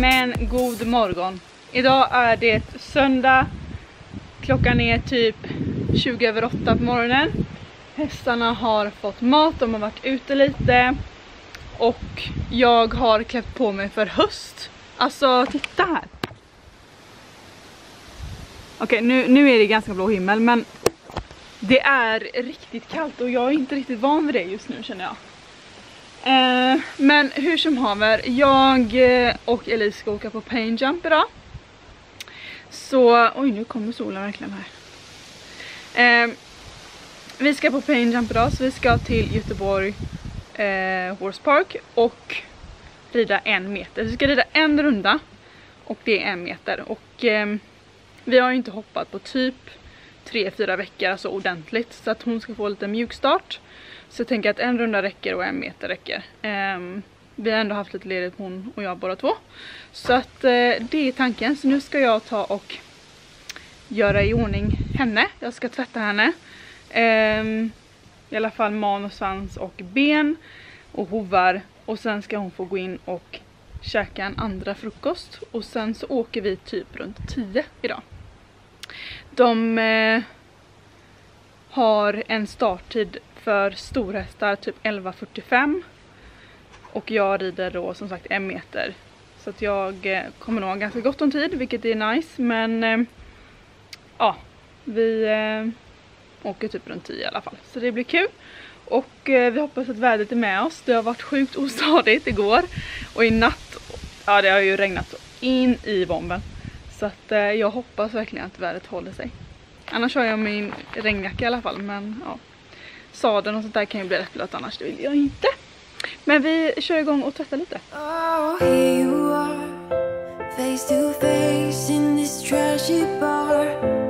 Men god morgon. Idag är det söndag. Klockan är typ 20 över 8 på morgonen. Hästarna har fått mat, de har varit ute lite. Och jag har klätt på mig för höst. Alltså titta här. Okej nu, nu är det ganska blå himmel men det är riktigt kallt och jag är inte riktigt van vid det just nu känner jag. Eh, men hur som haver, jag eh, och Elise ska åka på pain jump idag. Så, oj nu kommer solen verkligen här. Eh, vi ska på pain jump idag så vi ska till Göteborg eh, Horse Park och rida en meter. Vi ska rida en runda och det är en meter. Och eh, vi har ju inte hoppat på typ 3-4 veckor, alltså ordentligt. Så att hon ska få lite mjukstart. Så jag tänker att en runda räcker och en meter räcker. Um, vi har ändå haft lite ledigt hon och jag båda två. Så att uh, det är tanken. Så nu ska jag ta och göra i ordning henne. Jag ska tvätta henne. Um, I alla fall man och svans och ben och hovar. Och sen ska hon få gå in och käka en andra frukost. Och sen så åker vi typ runt 10 idag. De eh, har en starttid för storhästar typ 11.45 och jag rider då som sagt en meter. Så att jag eh, kommer nog ha ganska gott om tid vilket är nice men eh, ja, vi eh, åker typ runt 10 i alla fall. Så det blir kul. Och vi hoppas att vädret är med oss. Det har varit sjukt ostadigt igår och i natt, ja det har ju regnat så in i bomben. Så att jag hoppas verkligen att vädret håller sig. Annars har jag min regnjacka i alla fall men ja. Sadeln och sånt där kan ju bli rätt blöt annars, det vill jag inte. Men vi kör igång och tvättar lite. Oh, here you are, face to face in this trashy bar.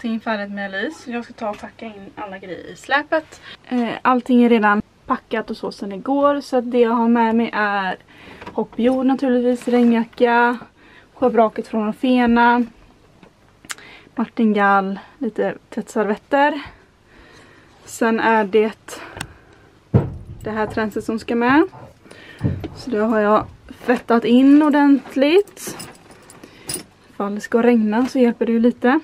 Allting färdigt med Elise. Jag ska ta och packa in alla grejer i släpet. Eh, allting är redan packat och så sen igår. Så det jag har med mig är hoppjord naturligtvis, regnjacka, sjöbraket från Fena, martingall, lite tvättservetter. Sen är det det här tränset som ska med. Så då har jag fettat in ordentligt. Ifall det ska regna så hjälper det ju lite.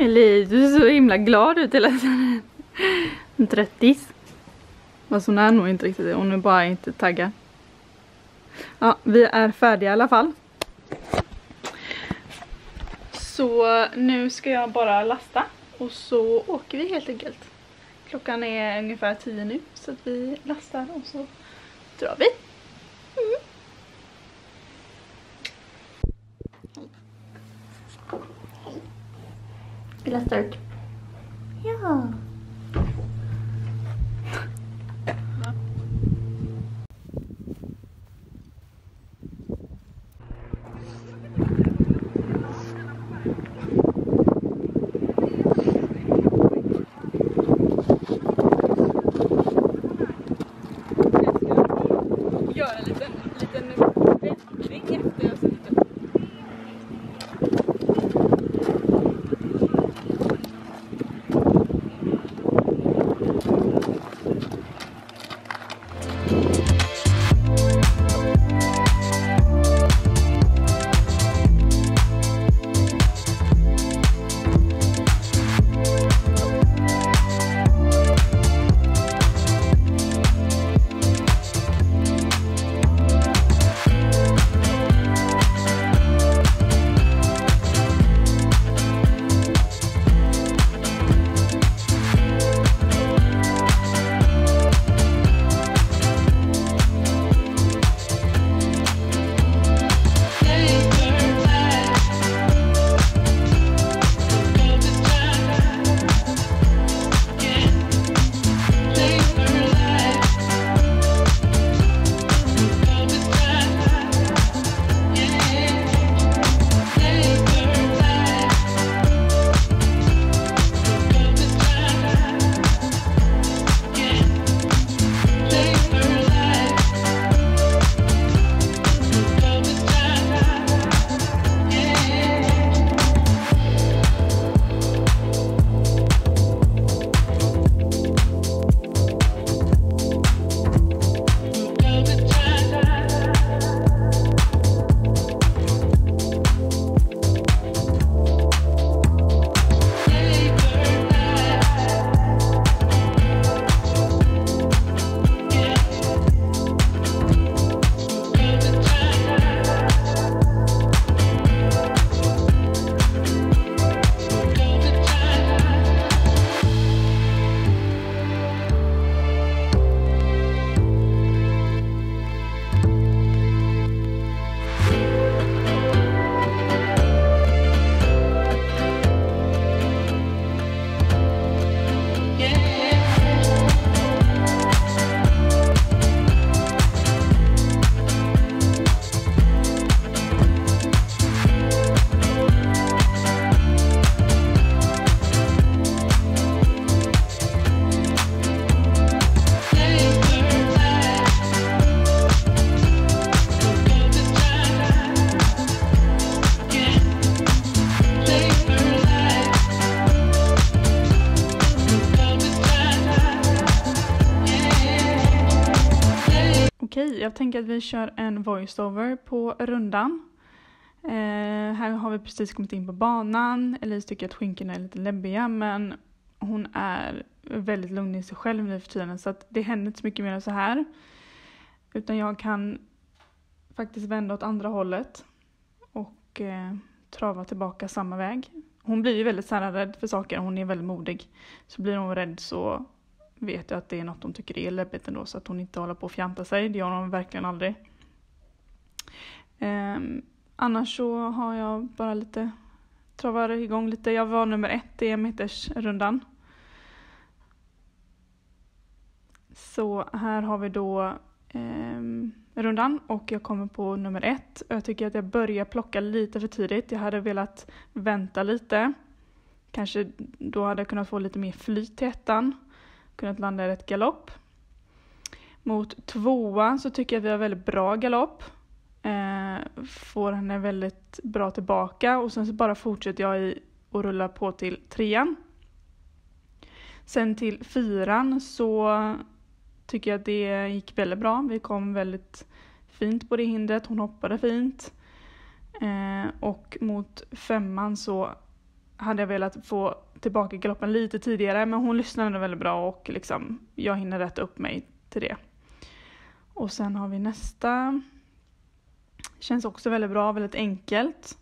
Eli, du ser så himla glad ut hela tiden. En trettis. Fast hon är nog inte riktigt det, hon är bara inte taggad. Ja, vi är färdiga i alla fall. Så nu ska jag bara lasta och så åker vi helt enkelt. Klockan är ungefär 10 nu så att vi lastar och så drar vi. Mm. Vill start? Ja. Jag tänker att vi kör en voiceover på rundan. Eh, här har vi precis kommit in på banan. Elise tycker att skinkorna är lite läbbiga men hon är väldigt lugn i sig själv nu för tiden så att det händer inte så mycket mer än så här. Utan jag kan faktiskt vända åt andra hållet och eh, trava tillbaka samma väg. Hon blir ju väldigt så rädd för saker, hon är väldigt modig. Så blir hon rädd så vet jag att det är något hon tycker är läbbigt ändå så att hon inte håller på att fjanta sig. Det gör hon verkligen aldrig. Eh, annars så har jag bara lite travar igång lite. Jag var nummer ett i metersrundan. Så här har vi då eh, rundan och jag kommer på nummer ett. Jag tycker att jag börjar plocka lite för tidigt. Jag hade velat vänta lite. Kanske då hade jag kunnat få lite mer flyt till ettan kunnat landa i rätt galopp. Mot tvåan så tycker jag att vi har väldigt bra galopp. Eh, får henne väldigt bra tillbaka och sen så bara fortsätter jag i och rullar på till trean. Sen till fyran så tycker jag att det gick väldigt bra. Vi kom väldigt fint på det hindret, hon hoppade fint. Eh, och mot femman så hade jag velat få tillbaka galoppen lite tidigare men hon lyssnade väldigt bra och liksom, jag hinner rätta upp mig till det. Och sen har vi nästa. Känns också väldigt bra, väldigt enkelt.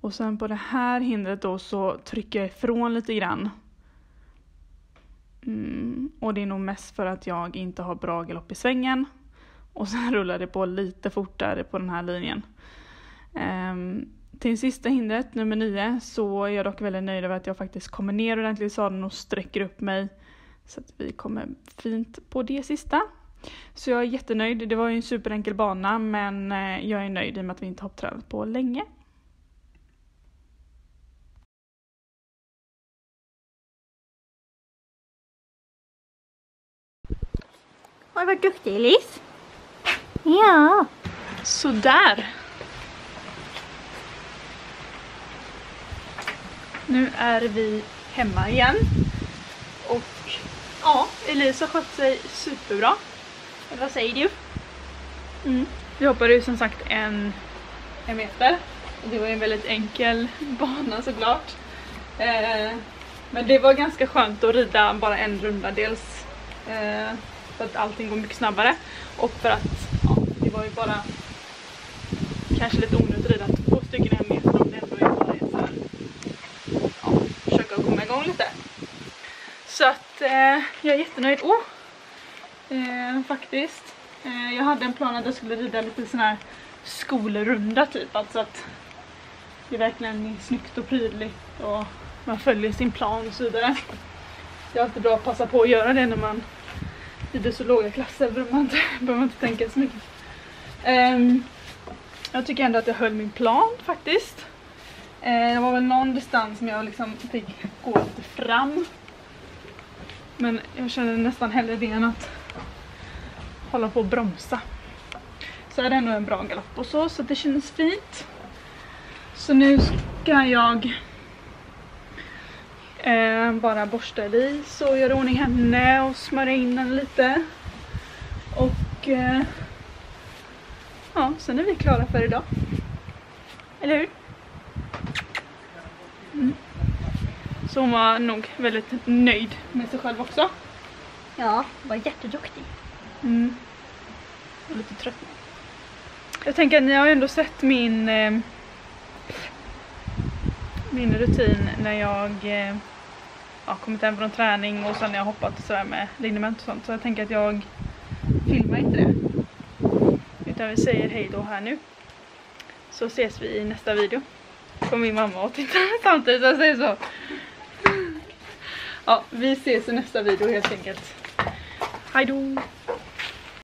Och sen på det här hindret då så trycker jag ifrån lite grann. Mm, och det är nog mest för att jag inte har bra galopp i svängen. Och sen rullar det på lite fortare på den här linjen. Um, till sista hindret, nummer nio, så är jag dock väldigt nöjd över att jag faktiskt kommer ner ordentligt i sadeln och sträcker upp mig. Så att vi kommer fint på det sista. Så jag är jättenöjd. Det var ju en superenkel bana men eh, jag är nöjd i och med att vi inte har tränat på länge. Oj vad duktig Elis. Ja. Sådär. Nu är vi hemma igen. Och ja, Elisa har skött sig superbra. Eller vad säger du? Mm. Vi hoppade ju som sagt en, en meter. Och det var ju en väldigt enkel bana såklart. Eh, men det var ganska skönt att rida bara en runda. Dels eh, för att allting går mycket snabbare och för att ja, det var ju bara kanske lite onödigt att rida två stycken en meter om det ändå är bara är så här komma igång lite. Så att eh, jag är jättenöjd. Oh! Eh, faktiskt. Eh, jag hade en plan att jag skulle rida lite sån här skolrunda typ. Alltså att det verkligen är snyggt och prydligt och man följer sin plan och så vidare. Det är alltid bra att passa på att göra det när man rider så låga klasser. Behöver man inte, behöver man inte tänka så mycket. Um, jag tycker ändå att jag höll min plan faktiskt. Eh, det var väl någon distans som jag liksom fick gå lite fram. Men jag känner nästan hellre det än att hålla på och bromsa. Så är det ändå en bra galopp och så, så det känns fint. Så nu ska jag eh, bara borsta Elise och göra ordning henne och smörja in henne lite. Och eh, ja, sen är vi klara för idag. Eller hur? Mm. Så hon var nog väldigt nöjd med sig själv också. Ja, var jätteduktig. Mm. Och lite trött. Jag tänker att ni har ju ändå sett min eh, min rutin när jag eh, ja, kommit hem från träning och sen när jag hoppat sådär med liniment och sånt. Så jag tänker att jag filmar inte det. Utan vi säger hej då här nu. Så ses vi i nästa video på min mamma och tittar samtidigt så jag säger så. Ja, vi ses i nästa video helt enkelt. Hejdå!